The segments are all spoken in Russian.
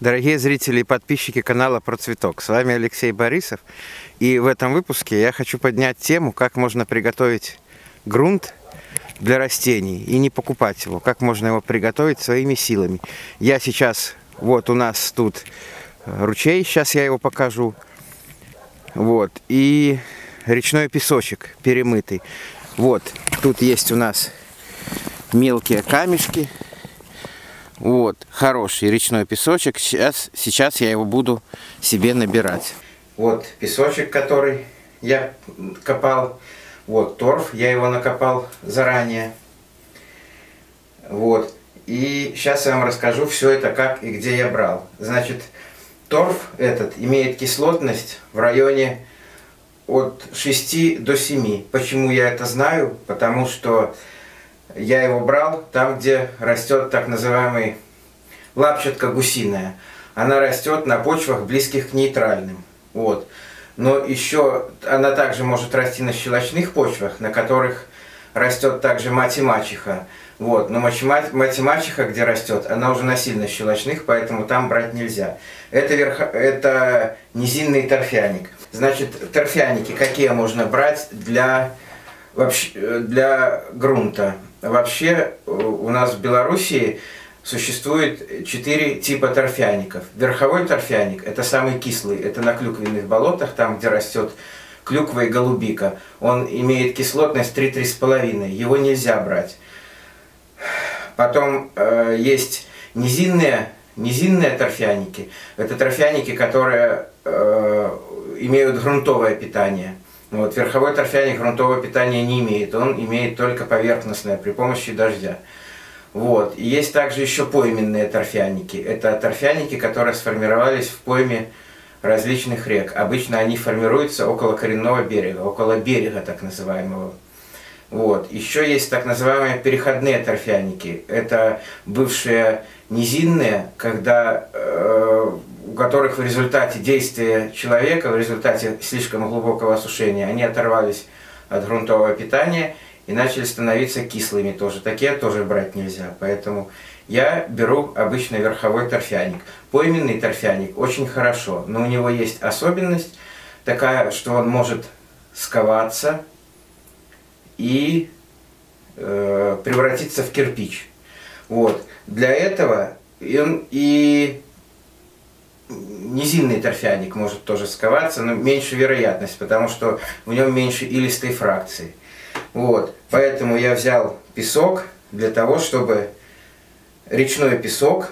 Дорогие зрители и подписчики канала Про Цветок, с вами Алексей Борисов. И в этом выпуске я хочу поднять тему, как можно приготовить грунт для растений и не покупать его, как можно его приготовить своими силами. Я сейчас, вот у нас тут ручей, сейчас я его покажу. Вот, и речной песочек перемытый. Вот, тут есть у нас мелкие камешки, вот, хороший речной песочек. Сейчас, сейчас я его буду себе набирать. Вот песочек, который я копал. Вот торф, я его накопал заранее. Вот. И сейчас я вам расскажу все это, как и где я брал. Значит, торф этот имеет кислотность в районе от 6 до 7. Почему я это знаю? Потому что я его брал там, где растет так называемый лапчатка гусиная. Она растет на почвах, близких к нейтральным. Вот. Но еще она также может расти на щелочных почвах, на которых растет также мать и мачеха. Вот. Но мать, и мачеха, где растет, она уже на сильно щелочных, поэтому там брать нельзя. Это, верх... это низинный торфяник. Значит, торфяники какие можно брать для, вообще, для грунта? Вообще у нас в Белоруссии существует четыре типа торфяников. Верховой торфяник – это самый кислый, это на клюквенных болотах, там, где растет клюква и голубика. Он имеет кислотность 3-3,5, его нельзя брать. Потом э, есть низинные, низинные торфяники. Это торфяники, которые э, имеют грунтовое питание. Вот, верховой торфяник грунтового питания не имеет, он имеет только поверхностное при помощи дождя. Вот. И есть также еще пойменные торфяники. Это торфяники, которые сформировались в пойме различных рек. Обычно они формируются около коренного берега, около берега так называемого. Вот. Еще есть так называемые переходные торфяники. Это бывшие низинные, когда, э, которых в результате действия человека, в результате слишком глубокого осушения, они оторвались от грунтового питания – и начали становиться кислыми тоже. Такие тоже брать нельзя. Поэтому я беру обычный верховой торфяник. Пойменный торфяник очень хорошо, но у него есть особенность такая, что он может сковаться и э, превратиться в кирпич. Вот. Для этого и, и низинный торфяник может тоже сковаться, но меньше вероятность, потому что в нем меньше илистой фракции. Вот. Поэтому я взял песок для того, чтобы речной песок,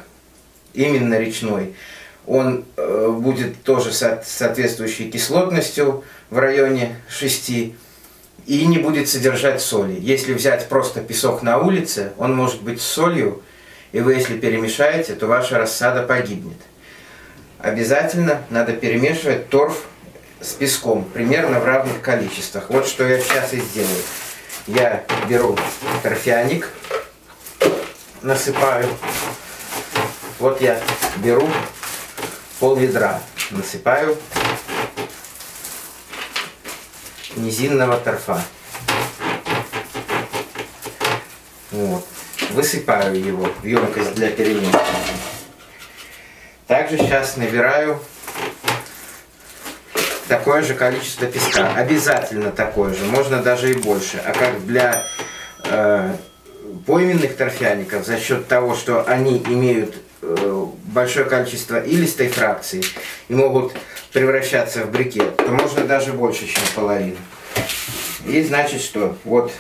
именно речной, он э, будет тоже со соответствующей кислотностью в районе 6 и не будет содержать соли. Если взять просто песок на улице, он может быть с солью, и вы если перемешаете, то ваша рассада погибнет. Обязательно надо перемешивать торф с песком, примерно в равных количествах. Вот что я сейчас и сделаю я беру торфяник, насыпаю. Вот я беру пол ведра, насыпаю низинного торфа. Вот. Высыпаю его в емкость для перемешивания. Также сейчас набираю такое же количество песка. Обязательно такое же, можно даже и больше. А как для э, пойменных торфяников, за счет того, что они имеют э, большое количество илистой фракции и могут превращаться в брикет, то можно даже больше, чем половину. И значит что? Вот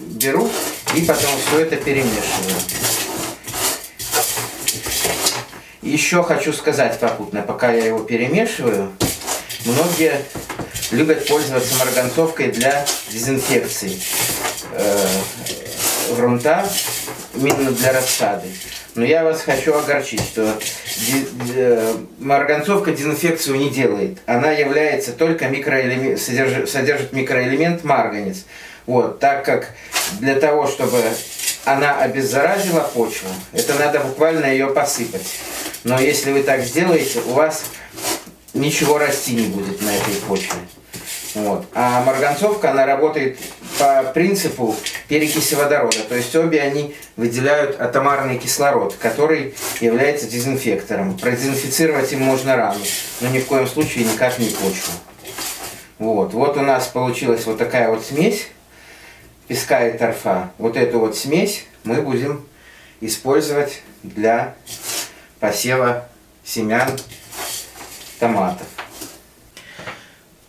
беру и потом все это перемешиваю. Еще хочу сказать попутно, пока я его перемешиваю, Многие любят пользоваться марганцовкой для дезинфекции э, грунта, именно для рассады. Но я вас хочу огорчить, что марганцовка дезинфекцию не делает. Она является только микроэлемент, содержит, содержит микроэлемент марганец. Вот, так как для того, чтобы она обеззаразила почву, это надо буквально ее посыпать. Но если вы так сделаете, у вас ничего расти не будет на этой почве. Вот. А марганцовка, она работает по принципу перекиси водорода. То есть обе они выделяют атомарный кислород, который является дезинфектором. Продезинфицировать им можно рану, но ни в коем случае никак не почву. Вот, вот у нас получилась вот такая вот смесь песка и торфа. Вот эту вот смесь мы будем использовать для посева семян томатов.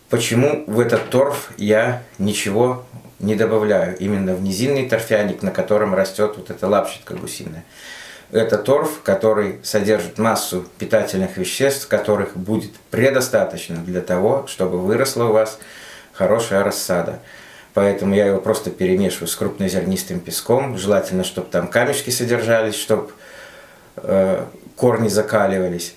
Почему в этот торф я ничего не добавляю? Именно в низинный торфяник, на котором растет вот эта лапщатка гусиная. Это торф, который содержит массу питательных веществ, которых будет предостаточно для того, чтобы выросла у вас хорошая рассада. Поэтому я его просто перемешиваю с крупнозернистым песком. Желательно, чтобы там камешки содержались, чтобы э, корни закаливались.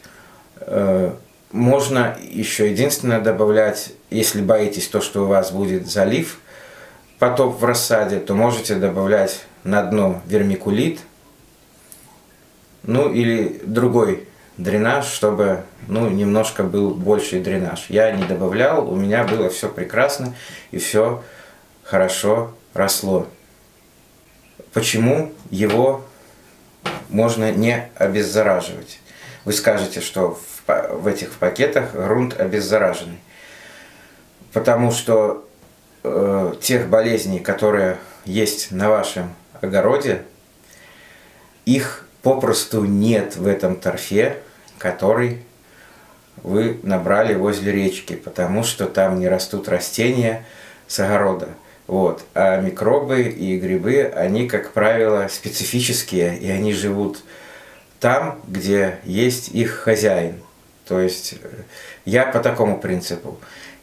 Э, можно еще единственное добавлять, если боитесь то, что у вас будет залив, потоп в рассаде, то можете добавлять на дно вермикулит, ну или другой дренаж, чтобы ну, немножко был больший дренаж. Я не добавлял, у меня было все прекрасно и все хорошо росло. Почему его можно не обеззараживать? Вы скажете, что в, в этих пакетах грунт обеззараженный. Потому что э, тех болезней, которые есть на вашем огороде, их попросту нет в этом торфе, который вы набрали возле речки, потому что там не растут растения с огорода. Вот. А микробы и грибы, они, как правило, специфические, и они живут там, где есть их хозяин. То есть э, я по такому принципу.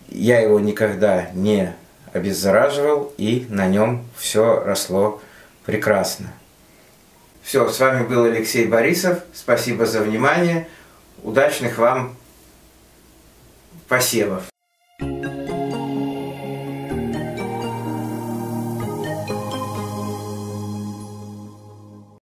Я его никогда не обеззараживал, и на нем все росло прекрасно. Все, с вами был Алексей Борисов. Спасибо за внимание. Удачных вам посевов.